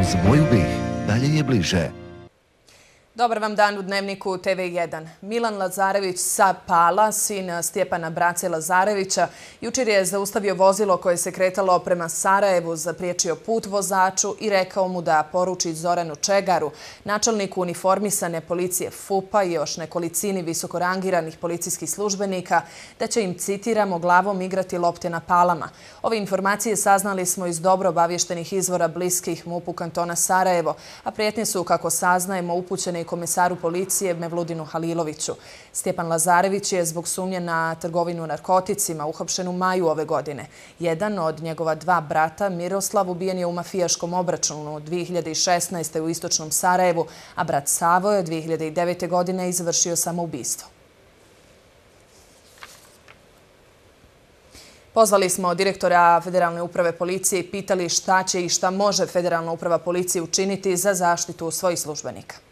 Uz moju bih, dalje je bliže. Dobar vam dan u dnevniku TV1. Milan Lazarević sa Pala, sin Stjepana Brace Lazarevića, jučer je zaustavio vozilo koje se kretalo prema Sarajevu, zapriječio put vozaču i rekao mu da poruči Zoranu Čegaru, načelniku uniformisane policije FUPA i još nekolicini visokorangiranih policijskih službenika, da će im, citiramo, glavom igrati lopte na palama. Ove informacije saznali smo iz dobro obavještenih izvora bliskih MUP-u kantona Sarajevo, a prijetnje su, kako saznajemo, upućene komesaru komisaru policije Mevludinu Haliloviću. Stjepan Lazarević je zbog sumnje na trgovinu narkoticima uhopšen u maju ove godine. Jedan od njegova dva brata, Miroslav, ubijen je u mafijaškom obračunu 2016. u istočnom Sarajevu, a brat Savo je 2009. godine izvršio samoubistvo. Pozvali smo direktora Federalne uprave policije i pitali šta će i šta može Federalna uprava policije učiniti za zaštitu svojih službenika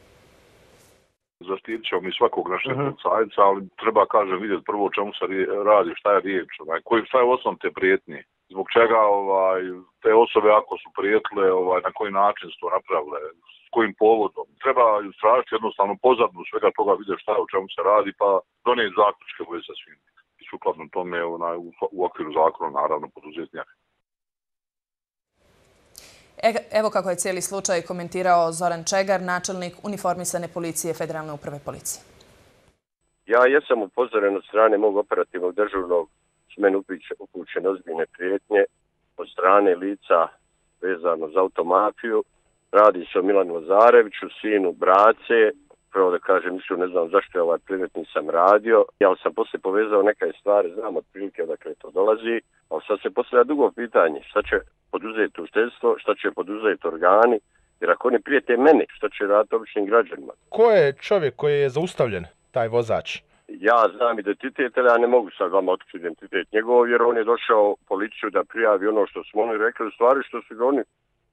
zaštitit ćemo mi svakog našeg uh mhm. -huh. ali treba, kažem, vidjeti prvo o čemu se radi, šta je riječ, ovaj, koji, šta je osnov te prijetnje, zbog čega ovaj, te osobe ako su prijetle, ovaj, na koji način su to napravile, s kojim povodom. Treba stražiti jednostavno pozadnu svega toga, vidjeti šta je o čemu se radi, pa donijeti zaključke u sa svim. I sukladno tome onaj, u, u okviru zakona, naravno, poduzetnjaka. E, evo kako je cijeli slučaj komentirao Zoran Čegar, načelnik uniformisane policije Federalne uprave policije. Ja jesam upozoren od strane mog operativnog državnog smen upućene ozbiljne prijetnje od strane lica vezano za automafiju. Radi se o Milanu Lazareviću, sinu Brace. Prvo da kažem, mislim, ne znam zašto je ovaj predmet nisam radio. Ja sam poslije povezao neke stvari, znam od prilike odakle to dolazi. Ali sad se poslije dugo pitanje, šta će poduzeti uštedstvo, šta će poduzeti organi, jer ako oni prijete mene, šta će raditi običnim građanima. Ko je čovjek koji je zaustavljen, taj vozač? Ja znam identitet, ali ja ne mogu sad vam otkriti identitet njegov, jer on je došao policiju da prijavi ono što smo oni rekli, u stvari što su ga oni,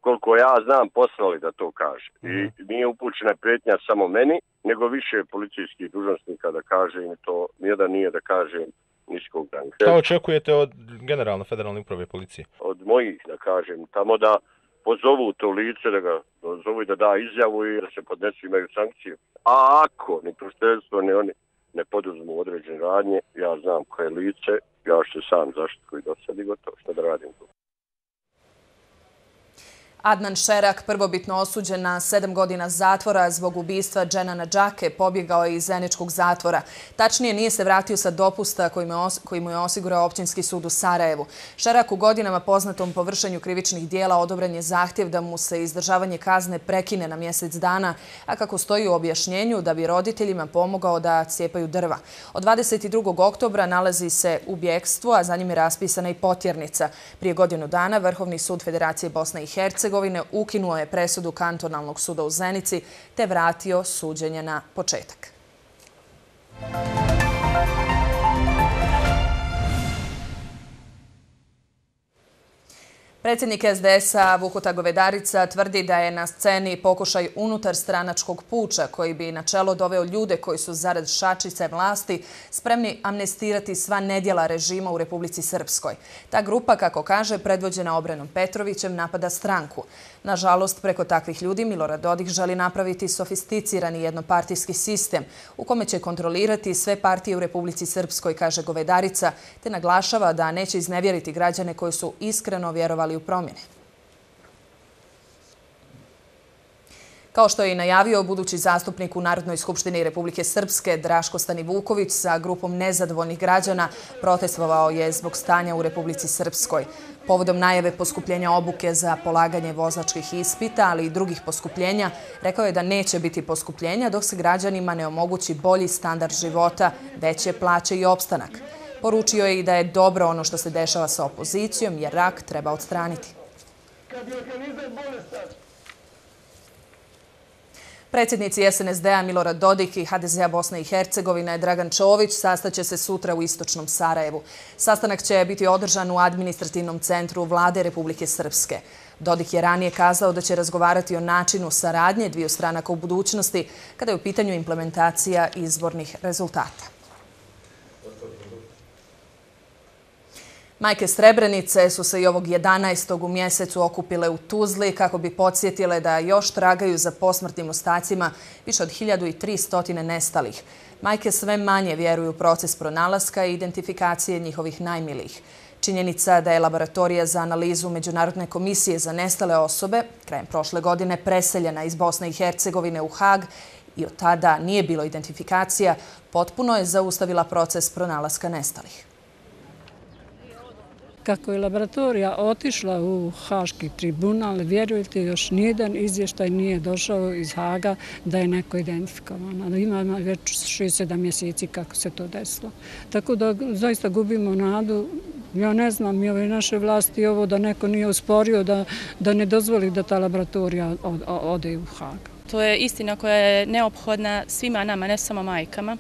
koliko ja znam, poslali da to kaže. Mm. I mhm. nije upućena prijetnja samo meni, nego više policijskih dužnostnika da kaže im to, nijedan nije da kaže niskog ranga. Šta očekujete od generalne federalne uprave policije? Od mojih, da kažem, tamo da pozovu to lice, da ga pozovu da da izjavu i da se podnesu imaju sankcije. A ako ni tuštelstvo, ni oni ne poduzmu određene radnje, ja znam koje lice, ja što sam zašto koji do sad i gotovo, što da radim tu. Adnan Šerak, prvobitno osuđen na sedam godina zatvora zbog ubistva Dženana Džake, pobjegao je iz Zeničkog zatvora. Tačnije, nije se vratio sa dopusta koji mu je osigurao općinski sud u Sarajevu. Šerak u godinama poznatom po vršenju krivičnih dijela odobren je zahtjev da mu se izdržavanje kazne prekine na mjesec dana, a kako stoji u objašnjenju da bi roditeljima pomogao da cijepaju drva. Od 22. oktobra nalazi se u bjekstvu, a za njim je raspisana i potjernica. Prije godinu dana Vrhovni sud Federacije Bosna i Herceg Hercegovine ukinuo je presudu kantonalnog suda u Zenici te vratio suđenje na početak. Predsjednik SDS-a Vukuta Govedarica tvrdi da je na sceni pokušaj unutar stranačkog puča koji bi na čelo doveo ljude koji su zarad šačice vlasti spremni amnestirati sva nedjela režima u Republici Srpskoj. Ta grupa, kako kaže, predvođena Obrenom Petrovićem, napada stranku. Nažalost, preko takvih ljudi Milorad Dodik želi napraviti sofisticirani jednopartijski sistem u kome će kontrolirati sve partije u Republici Srpskoj, kaže Govedarica, te naglašava da neće iznevjeriti građane koji su iskreno vjerovali u promjene. Kao što je i najavio budući zastupnik u Narodnoj skupštini Republike Srpske Draško Stanivuković sa grupom nezadovoljnih građana protestovao je zbog stanja u Republici Srpskoj. Povodom najave poskupljenja obuke za polaganje vozačkih ispita, ali i drugih poskupljenja, rekao je da neće biti poskupljenja dok se građanima ne omogući bolji standard života, veće plaće i opstanak. Poručio je i da je dobro ono što se dešava sa opozicijom, jer rak treba odstraniti. Kad je organizam bolestan, Predsjednici SNSD-a Milorad Dodik i HDZ-a Bosne i Hercegovine Dragan Čović sastaće se sutra u Istočnom Sarajevu. Sastanak će biti održan u administrativnom centru Vlade Republike Srpske. Dodik je ranije kazao da će razgovarati o načinu saradnje dviju stranaka u budućnosti kada je u pitanju implementacija izbornih rezultata. Majke Srebrenice su se i ovog 11. u mjesecu okupile u Tuzli kako bi podsjetile da još tragaju za posmrtnim ostacima više od 1300 nestalih. Majke sve manje vjeruju u proces pronalaska i identifikacije njihovih najmilijih. Činjenica da je laboratorija za analizu Međunarodne komisije za nestale osobe krajem prošle godine preseljena iz Bosne i Hercegovine u Hag i od tada nije bilo identifikacija, potpuno je zaustavila proces pronalaska nestalih. Kako je laboratorija otišla u Haški tribunal, vjerujte, još nijedan izvještaj nije došao iz Haga da je neko identifikovan. Ima već 6-7 mjeseci kako se to desilo. Tako da zaista gubimo nadu. Ja ne znam, i ove naše vlasti ovo da neko nije usporio da ne dozvoli da ta laboratorija ode u Hag. To je istina koja je neophodna svima nama, ne samo majkama.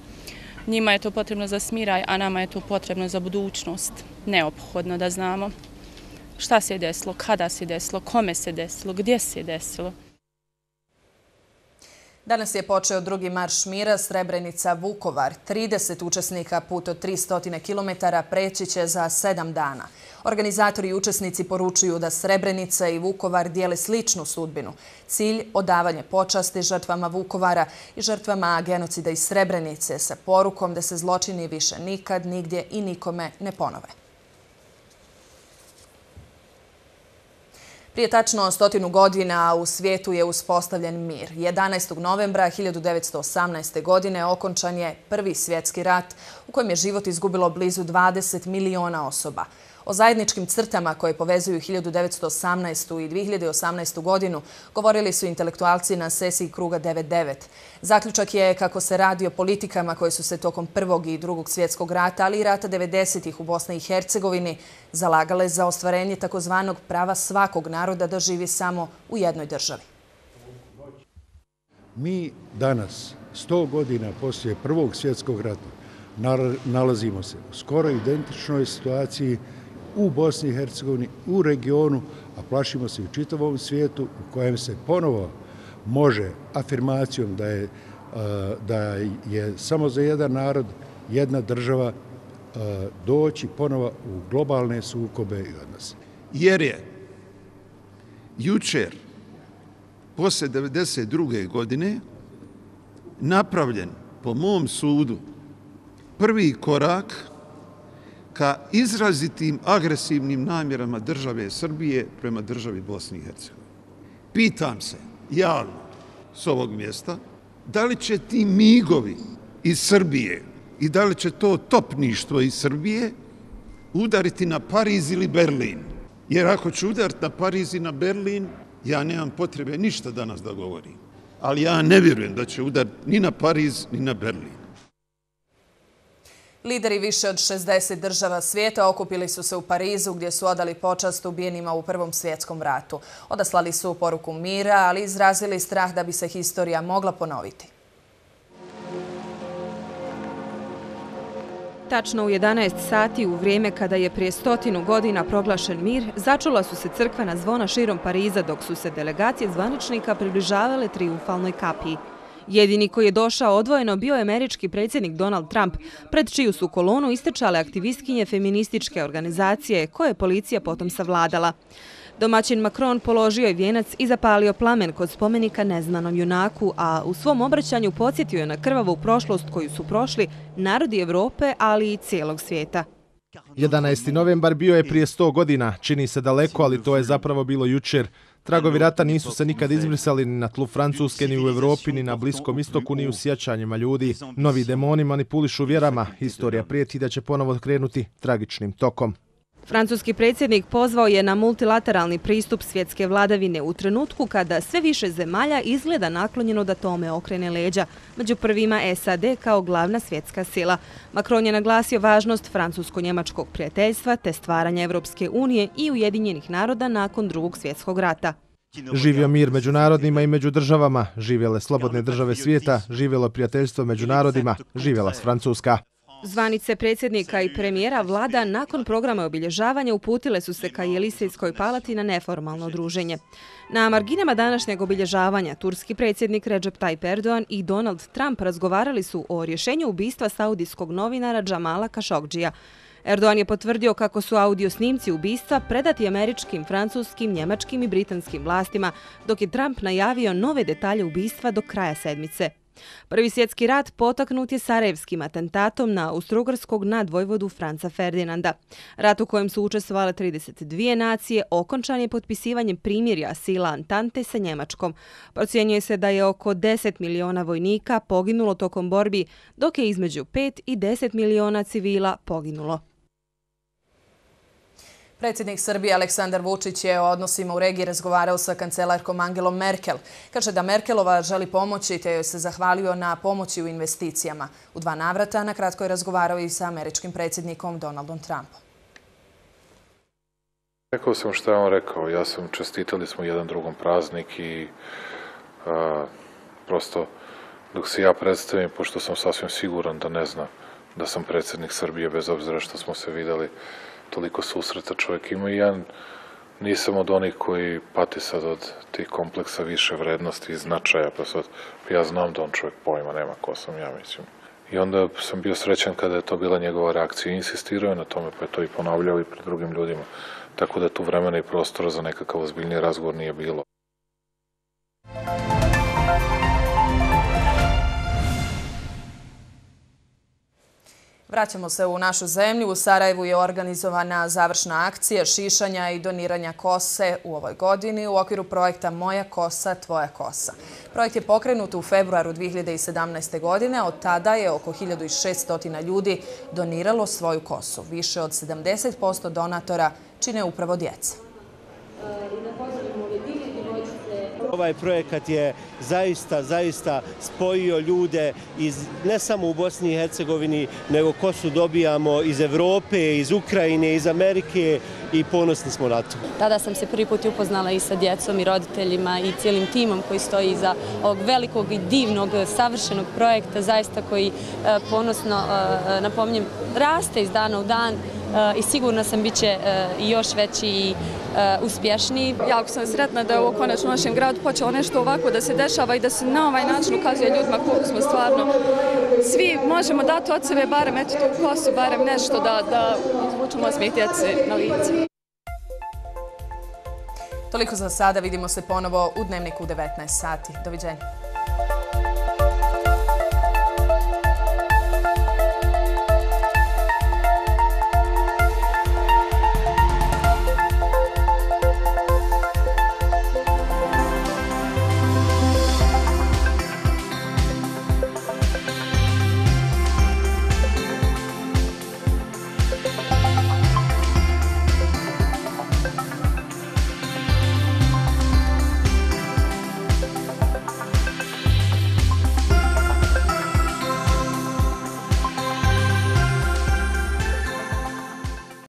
Njima je to potrebno za smiraj, a nama je to potrebno za budućnost. Neophodno da znamo šta se je desilo, kada se je desilo, kome se je desilo, gdje se je desilo. Danas je počeo drugi marš mira Srebrenica-Vukovar. 30 učesnika put od 300 km preći će za 7 dana. Organizatori i učesnici poručuju da Srebrenica i Vukovar dijele sličnu sudbinu. Cilj – odavanje počasti žrtvama Vukovara i žrtvama genocida iz Srebrenice sa porukom da se zločini više nikad, nigdje i nikome ne ponove. Prije tačno stotinu godina u svijetu je uspostavljen mir. 11. novembra 1918. godine okončan je prvi svjetski rat u kojem je život izgubilo blizu 20 miliona osoba. O zajedničkim crtama koje povezuju 1918. i 2018. godinu govorili su intelektualci na sesiji Kruga 9.9. Zaključak je kako se radi o politikama koje su se tokom Prvog i Drugog svjetskog rata, ali i rata 90-ih u Bosni i Hercegovini, zalagale za ostvarenje takozvanog prava svakog naroda da živi samo u jednoj državi. Mi danas, sto godina poslije Prvog svjetskog rata, nalazimo se u skoro identičnoj situaciji u Bosni i Hercegovini, u regionu, a plašimo se i u čitavom svijetu u kojem se ponovo može afirmacijom da je, da je samo za jedan narod, jedna država doći ponovo u globalne sukobe i odnose. Jer je jučer, posle 1992. godine, napravljen, po mom sudu, prvi korak ka izrazitim agresivnim namjerama države Srbije prema državi Bosni i Hercegovine. Pitam se javno s ovog mjesta, da li će ti migovi iz Srbije i da li će to topništvo iz Srbije udariti na Pariz ili Berlin? Jer ako će udariti na Pariz i na Berlin, ja nemam potrebe ništa danas da govorim. Ali ja ne vjerujem da će udariti ni na Pariz, ni na Berlin. Lideri više od 60 država svijeta okupili su se u Parizu gdje su odali počast ubijenima u Prvom svjetskom ratu. Odaslali su poruku mira, ali izrazili strah da bi se historija mogla ponoviti. Tačno u 11 sati u vrijeme kada je prije stotinu godina proglašen mir, začula su se crkvena zvona širom Pariza dok su se delegacije zvaničnika približavale triumfalnoj kapiji. Jedini koji je došao odvojeno bio je američki predsjednik Donald Trump, pred čiju su kolonu istečale aktivistkinje feminističke organizacije koje je policija potom savladala. Domaćin Macron položio je vjenac i zapalio plamen kod spomenika neznanom junaku, a u svom obraćanju podsjetio je na krvavu prošlost koju su prošli narodi Evrope, ali i cijelog svijeta. 11. novembar bio je prije 100 godina, čini se daleko, ali to je zapravo bilo jučer. Tragovi rata nisu se nikad izbrisali ni na tlu Francuske, ni u Evropi, ni na Bliskom istoku, ni u sjećanjima ljudi. Novi demoni manipulišu vjerama. Historija prijeti da će ponovo krenuti tragičnim tokom. Francuski predsjednik pozvao je na multilateralni pristup svjetske vladavine u trenutku kada sve više zemalja izgleda naklonjeno da tome okrene leđa, među prvima SAD kao glavna svjetska sila. Macron je naglasio važnost francusko-njemačkog prijateljstva te stvaranja Evropske unije i Ujedinjenih naroda nakon drugog svjetskog rata. Živio mir među narodima i među državama, živjele slobodne države svijeta, živjelo prijateljstvo među narodima, živjela s Francuska. Zvanice predsjednika i premijera vlada nakon programa obilježavanja uputile su se ka Jelisejskoj palati na neformalno druženje. Na marginama današnjeg obilježavanja turski predsjednik Recep Tayyip Erdogan i Donald Trump razgovarali su o rješenju ubistva saudijskog novinara Džamala Kašogđija. Erdogan je potvrdio kako su audio snimci ubistva predati američkim, francuskim, njemačkim i britanskim vlastima, dok je Trump najavio nove detalje ubistva do kraja sedmice. Prvi svjetski rat potaknut je Sarajevskim atentatom na Austrougarskog nadvojvodu Franca Ferdinanda. Rat u kojem su učestvovale 32 nacije okončan je potpisivanjem primjerja sila Antante sa Njemačkom. Procijenjuje se da je oko 10 miliona vojnika poginulo tokom borbi, dok je između 5 i 10 miliona civila poginulo. Predsjednik Srbije Aleksandar Vučić je o odnosima u regiji razgovarao sa kancelarkom Angelom Merkel. Kaže da Merkelova želi pomoći te joj se zahvalio na pomoći u investicijama. U dva navrata na kratko je razgovarao i sa američkim predsjednikom Donaldom Trumpom. Rekao sam što je on rekao. Ja sam čestitali smo jedan drugom praznik i prosto dok se ja predstavim, pošto sam sasvim siguran da ne zna da sam predsjednik Srbije bez obzira što smo se videli, toliko susreta čovjek ima i ja nisam od onih koji pati sad od tih kompleksa više vrednosti i značaja, pa sad pa ja znam da on čovjek pojma nema ko sam ja, mislim. I onda sam bio srećan kada je to bila njegova reakcija i insistirao je na tome, pa je to i ponavljao i pred drugim ljudima. Tako da tu vremena i prostora za nekakav ozbiljniji razgovor nije bilo. Vraćamo se u našu zemlju. U Sarajevu je organizovana završna akcija šišanja i doniranja kose u ovoj godini u okviru projekta Moja kosa, tvoja kosa. Projekt je pokrenut u februaru 2017. godine. Od tada je oko 1600 ljudi doniralo svoju kosu. Više od 70% donatora čine upravo djeca. Ovaj projekat je zaista, zaista spojio ljude iz, ne samo u Bosni i Hercegovini, nego ko su dobijamo iz Evrope, iz Ukrajine, iz Amerike i ponosni smo na to. Tada sam se prvi put upoznala i sa djecom i roditeljima i cijelim timom koji stoji iza ovog velikog i divnog, savršenog projekta, zaista koji e, ponosno, e, e, napominjem, raste iz dana u dan i sigurno sam bit će i još veći i Uh, uspješniji. Jako sam sretna da je ovo konačno u našem gradu počelo nešto ovako da se dešava i da se na ovaj način ukazuje ljudima koliko smo stvarno svi možemo dati od sebe barem eto tu kosu, barem nešto da izvučemo osmijeh djece na lici. Toliko za sada, vidimo se ponovo u dnevniku u 19 sati. Doviđenja.